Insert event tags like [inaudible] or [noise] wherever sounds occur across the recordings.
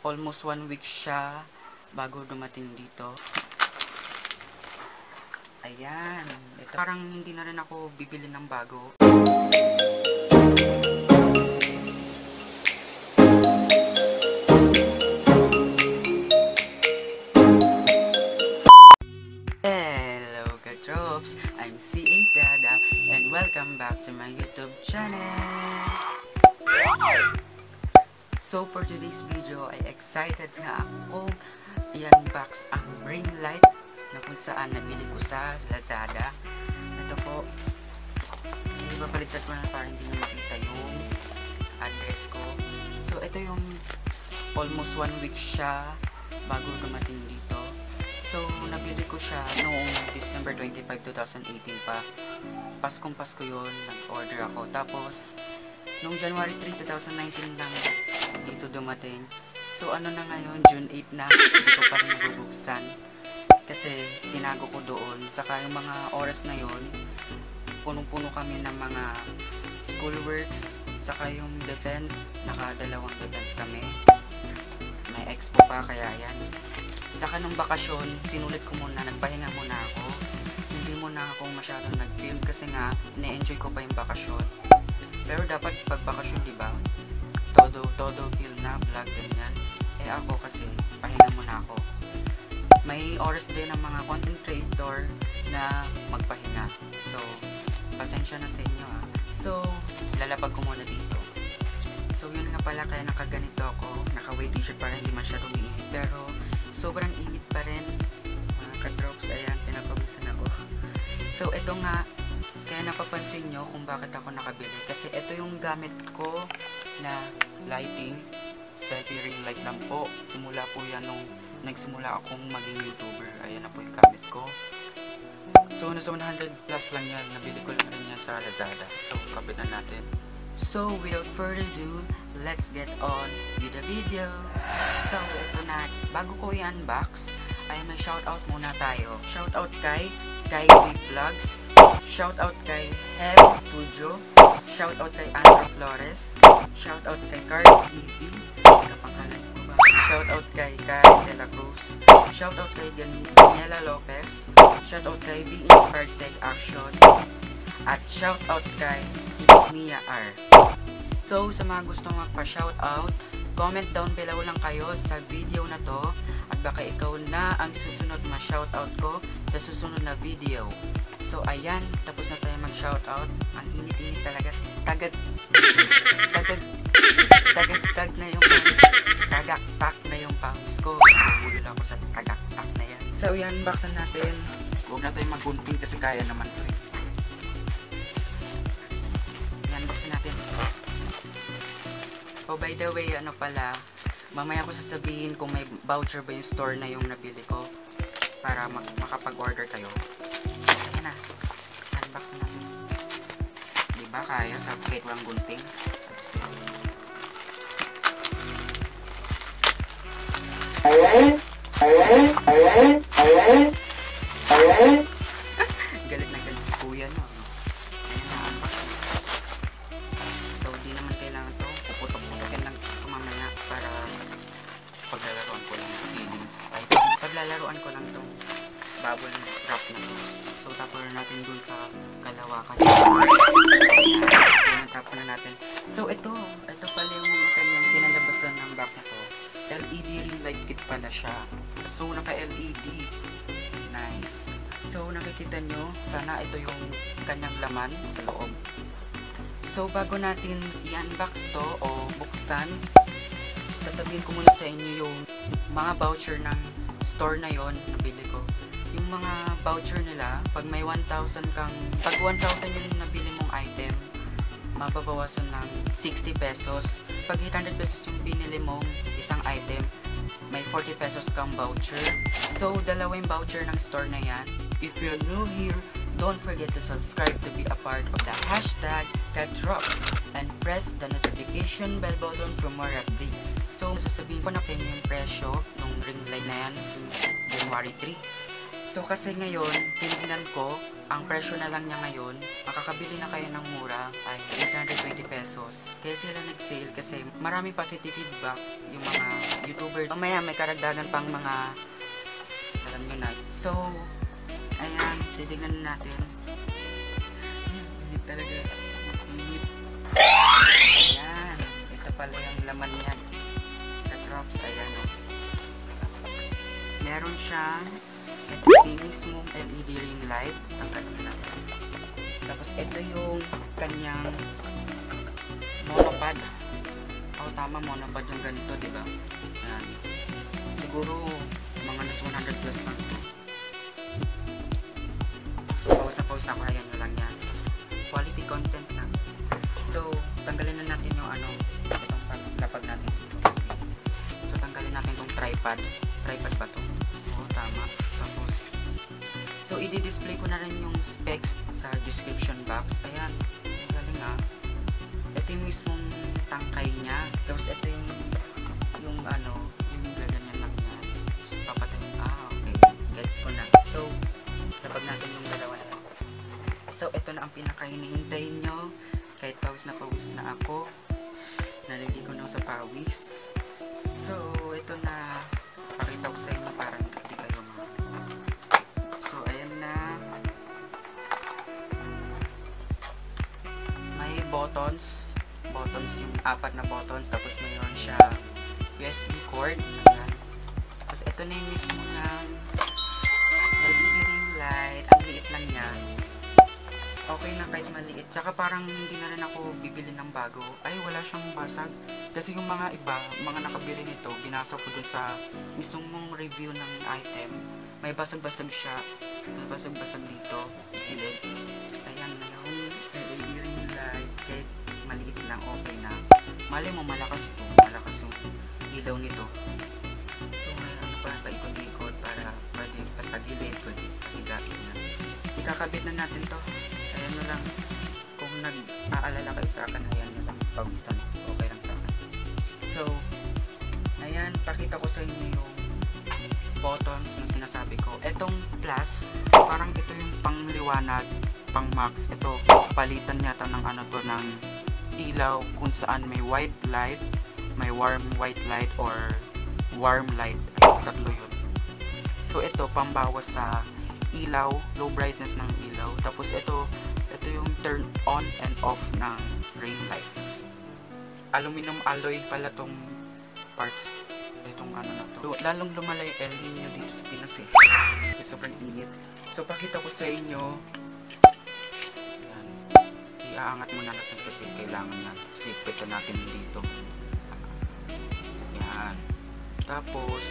almost one week siya bago dumating dito. Ayan. Ito, parang hindi na rin ako bibili ng bago. So for today's video ay excited na ako i-unbox ang ring light na kung saan nabili ko sa Lazada. Ito po, ipapalitan ko na para hindi na makita yung address ko. So ito yung almost one week siya bago dumating dito. So, nabili ko siya noong December 25, 2018 pa. Paskong Pasko yun, nag-order ako. Tapos, noong January 3, 2019 lang dito dumating. So, ano na ngayon, June 8 na, hindi ko pa rin nabubuksan. Kasi, tinago ko doon. Saka yung mga oras na yun, punong-puno kami ng mga schoolworks. Saka yung defense, nakadalawang defense kami. May expo pa, kaya yan. Saka nung bakasyon, sinulit ko muna, nagpahinga muna ako. Hindi muna ako masyadong nag-film kasi nga, na-enjoy ko pa yung bakasyon. Pero dapat pag bakasyon, di ba? Todo, todo film na, vlog, ganyan. Eh ako kasi, pahinga muna ako. May oras din ng mga content creator na magpahinga. So, pasensya na sa inyo ah. So, lalapag ko muna dito. So, yun nga pala, kaya nakaganito ako. Naka-white t-shirt para hindi masyadong mainit. Pero, sobrang init pa rin. Mga ka-drops, ayan, pinapawisan ako. So, ito nga, kaya napapansin nyo kung bakit ako nakabili. Kasi ito yung gamit ko na lighting. Selfie ring light lang po. Simula po yan nung nagsimula akong maging YouTuber. Ayan na po yung gamit ko. So, nasa 100 plus lang yan. Nabili ko lang rin yan sa Lazada. So, kabit na natin. So, without further ado, let's get on with the video. So, ito na. Bago ko i-unbox, ay may shoutout muna tayo. Shoutout kay Guy V Vlogs. Shoutout kay Hev Studio. Shoutout kay Andrew Flores. Shoutout kay Carl TV. Kapangalan ko ba? Shoutout kay Karen De La Cruz. Shoutout kay Daniela Lopez. Shoutout kay Be Inspired Tech Action. At shoutout kay It's Mia R. So, sa mga gustong magpa-shoutout, comment down below lang kayo sa video na to at baka ikaw na ang susunod ma-shoutout ko sa susunod na video. So, ayan, tapos na tayo mag-shoutout. Ang init-init talaga. Tagad, tagad, tagad-tag na yung pawis. Tagaktak na yung pawis ko. Nahulil ako sa tagaktak na yan. So, yan, baksan natin. Huwag na tayo magunting kasi kaya naman to eh. Yan, baksan natin. Oh, by the way, ano pala, mamaya ko sasabihin kung may voucher ba yung store na yung nabili ko para mag- makapag-order kayo. Ayan na. Unbox na natin. Di ba kaya sa kahit walang gunting? Tapos yan. [laughs] galit na galit si kuya no. Paglalaroan ko ng feelings. Ay, paglalaroan ko lang itong bubble wrap na to. So, tapon na natin dun sa kalawakan. So, natap na natin. So, ito. Ito pala yung kanyang kinalabasan ng box na to. LED ring light kit pala siya. So, naka-LED. Nice. So, nakikita nyo, sana ito yung kanyang laman sa loob. So, bago natin i-unbox to o buksan, sasabihin ko muna sa inyo yung mga voucher ng store na yon nabili ko. Yung mga voucher nila, pag may 1,000 kang, pag 1,000 yung nabili mong item, mababawasan ng 60 pesos. Pag 800 pesos yung binili mong isang item, may 40 pesos kang voucher. So, dalawa yung voucher ng store na yan. If you're new here, don't forget to subscribe to be a part of the hashtag CatRocks and press the notification bell button for more updates. So, sasabihin ko na sa inyo yung presyo ng ring light na yan, January 3. So kasi ngayon, tinignan ko, ang presyo na lang niya ngayon, makakabili na kayo ng mura ay 820 pesos. Kaya sila nag-sale kasi marami positive feedback yung mga YouTuber. Mamaya may karagdagan pang mga, alam nyo na. So, ayan, titignan na natin. Init talaga. Ayan, ito pala yung laman niyan. Drops, ayan o. Meron siyang ito mismong LED ring light. Tanggalin natin. Tapos ito yung kanyang monopod. O tama, monopod yung ganito, di ba? Yan. Siguro, mga nasa 100 plus lang na ako. Ayan na lang yan. Quality content na. So, tanggalin na natin yung ano, itong box, lapag natin. So, tanggalin natin itong tripod. Tripod ba to? Oo, tama. Tapos, so, i-display ko na rin yung specs sa description box. Ayan, pinaka-hinihintay nyo. Kahit pawis na pawis na ako. Naliligo na sa pawis. So, ito na. Pakita ko sa inyo parang hindi kayo mga. So, ayan na. May buttons. Buttons yung apat na buttons. Tapos mayroon siya USB cord. Ayan. Tapos ito na yung mismo ng LED ring light. Ang liit lang niya okay na kahit maliit. Tsaka parang hindi na rin ako bibili ng bago. Ay, wala siyang basag. Kasi yung mga iba, mga nakabili nito, binasa ko dun sa mismong review ng item. May basag-basag siya. May basag-basag dito. Gilid. Ayan na yung LED ring light. Kahit maliit lang, okay na. Mali mo, malakas to. Malakas yung ilaw nito. So, ano pa, paikot-ikot para pwede patagilid, pwede higatin na. Ikakabit na natin to. Ayan na lang. Kung nag-aalala kayo sa akin, ayan na lang. Pawisan. Okay lang sa akin. So, ayan, pakita ko sa inyo yung buttons na sinasabi ko. Etong plus, parang ito yung pangliwanag, pang max. Ito, palitan yata ng ano to, ng ilaw kung saan may white light, may warm white light, or warm light. Ay, tatlo yun. So, ito, pambawas sa ilaw, low brightness ng ilaw. Tapos ito, ito yung turn on and off ng ring light. Aluminum alloy pala tong parts. Itong ano na to. Lalong lumala yung El Nino dito sa Pinas eh. Kasi sobrang init. So pakita ko sa inyo. Yan. Iaangat muna natin kasi kailangan na sipit natin dito. Yan. Tapos,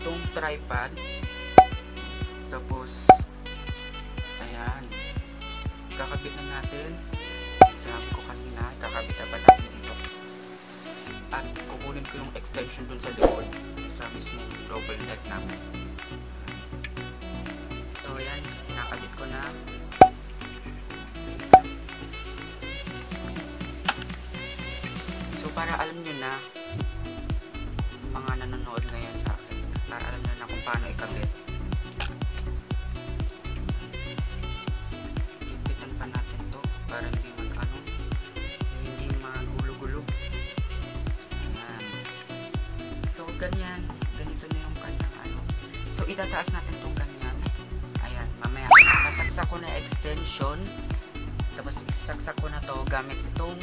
itong tripod, tapos, ayan, kakabit na natin. Sabi ko kanina, kakabit na ba natin dito. At kukunin ko yung extension dun sa likod, sa mismong double deck namin. So, ayan, nakabit ko na. So, para alam nyo na, itataas natin tong ganyan. Ayan, mamaya. Nasaksak ko na extension. Tapos, isaksak ko na to gamit itong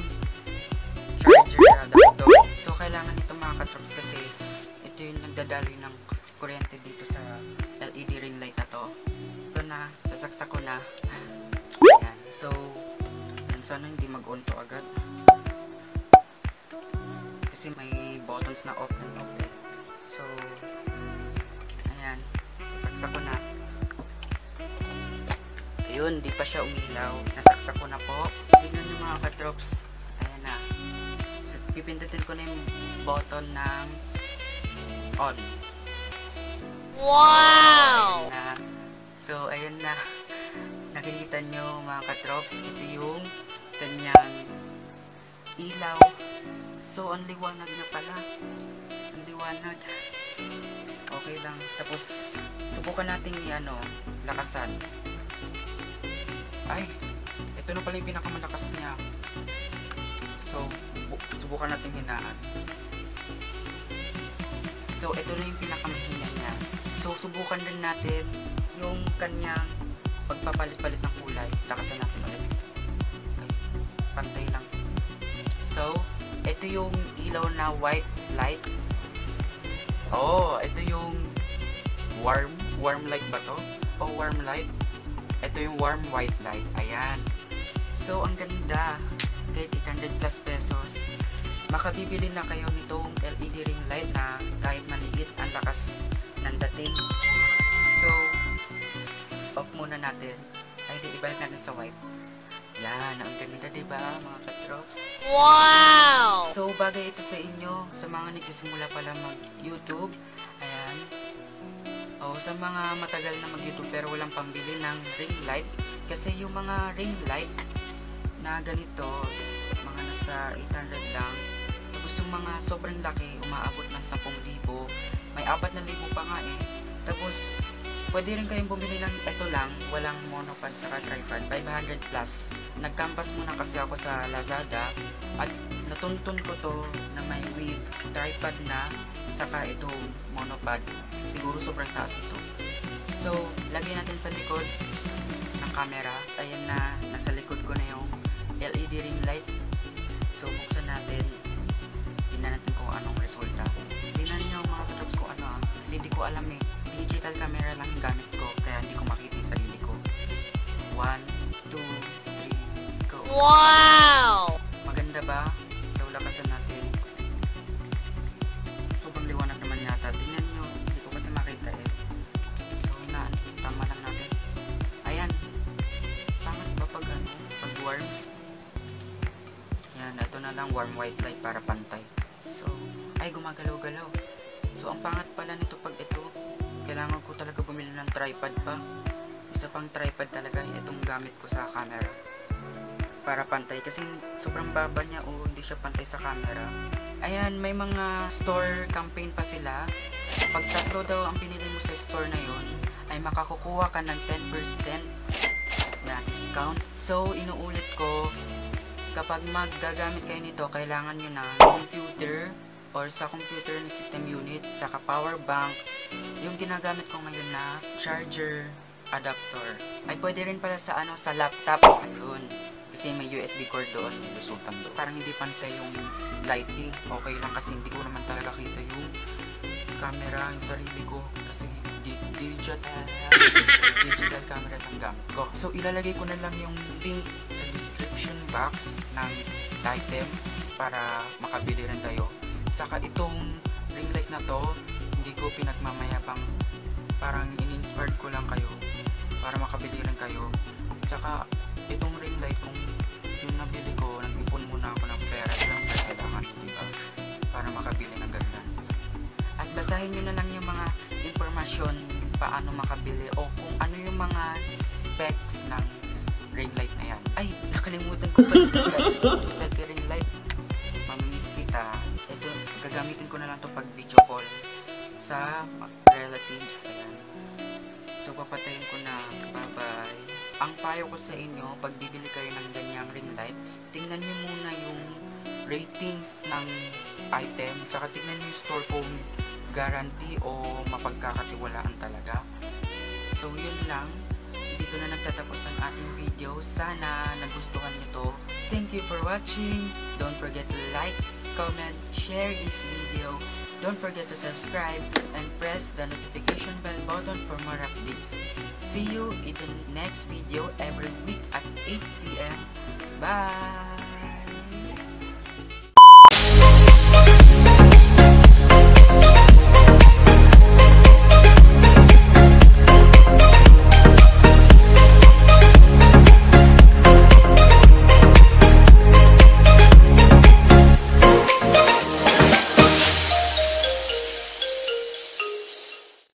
charger adapter. So, kailangan ito mga katrops kasi ito yung nagdadaloy ng kuryente dito sa LED ring light na to. Ito na, sasaksak ko na. Ayan. So, yan, sana hindi mag-on to agad. Kasi may buttons na off and off. So. Sasaksak ko na. Ayun, di pa siya umilaw. Nasaksak ko na po. Tingnan nyo mga katrops. Ayan na. So, pipindutin ko na yung button ng on. Wow! na. So, ayun na. Nakikita nyo mga katrops, ito yung kanyang ilaw. So, ang liwanag na pala. Ang liwanag. Okay lang. Tapos, subukan natin i-ano, lakasan. Ay, ito na pala yung pinakamalakas niya. So, bu- subukan natin hinaan. So, ito na yung pinakamahina niya. So, subukan din natin yung kanyang pagpapalit-palit ng kulay. Lakasan natin ulit. Okay. Pantay lang. So, ito yung ilaw na white light. Oh, ito yung warm, warm light ba to? O warm light? Ito yung warm white light. Ayan. So, ang ganda. Kahit 800 plus pesos. Makabibili na kayo nitong LED ring light na kahit maliit, ang lakas ng dating. So, off muna natin. Ay, di, ibalik natin sa white. Yan, ang ganda, di ba, mga katrops? Wow! So, bagay ito sa inyo, sa mga nagsisimula pala mag-YouTube. Ayan. O, sa mga matagal na mag-YouTube pero walang pambili ng ring light. Kasi yung mga ring light na ganito, mga nasa 800 lang. Tapos yung mga sobrang laki, umaabot ng 10,000. May 4,000 pa nga eh. Tapos, pwede rin kayong bumili ng ito lang, walang monopod sa tripod, 500 plus. Nagkampas muna kasi ako sa Lazada at natuntun ko to na may with tripod na saka ito monopod. Siguro sobrang taas ito. So, lagyan natin sa likod ng camera. Ayan na, nasa likod ko na yung LED ring light. So, buksan natin. Tingnan natin kung anong resulta. Tingnan nyo mga katrops ko ano ah. Kasi hindi ko alam eh. Digital camera lang yung gamit ko. Kaya hindi ko makita yung sarili ko. 1, 2, 3, go. Wow! Maganda ba? So, lakasan natin. Sobrang liwanag naman yata. Tingnan nyo. Hindi ko kasi makita eh. So, hinaan. Tama lang natin. Ayan. Pangit ba pag ano? Pag warm? Yan. Ito na lang warm white light para pantay. So, ay gumagalaw-galaw. So, ang pangat pala nito pag ito, kailangan ko talaga bumili ng tripod pa. Isa pang tripod talaga itong gamit ko sa camera para pantay kasi sobrang baba niya o hindi siya pantay sa camera. Ayan, may mga store campaign pa sila. Pag tatlo daw ang pinili mo sa store na yon ay makakukuha ka ng 10% na discount. So, inuulit ko, kapag maggagamit kayo nito, kailangan nyo ng computer or sa computer na system unit, saka power bank, yung ginagamit ko ngayon na charger adapter. Ay pwede rin pala sa ano sa laptop. Ayun. Kasi may USB cord doon, may lusutan doon. Parang hindi pantay yung lighting. Okay lang kasi hindi ko naman talaga kita yung camera, yung sarili ko. Kasi di digital, digital camera lang gamit ko. So ilalagay ko na lang yung link sa description box ng item para makabili rin kayo. Saka itong ring light na to, hindi ko pinagmamayabang. Parang in-inspired ko lang kayo para makabili rin kayo. Tsaka itong ring light kung yung nabili ko, nag-ipon muna ako ng pera lang kailangan, di ba? Para makabili ng ganyan. At basahin nyo na lang yung mga informasyon paano makabili o kung ano yung mga specs ng ring light na yan. Ay, nakalimutan ko pa yung Ang payo ko sa inyo, pag bibili kayo ng ganyang ring light, tingnan nyo muna yung ratings ng item, tsaka tingnan nyo yung store kung guarantee o mapagkakatiwalaan talaga. So, yun lang. Dito na nagtatapos ang ating video. Sana nagustuhan nyo to. Thank you for watching. Don't forget to like, comment, share this video. Don't forget to subscribe and press the notification bell button for more updates. See you in the next video every week at 8 p.m. Bye!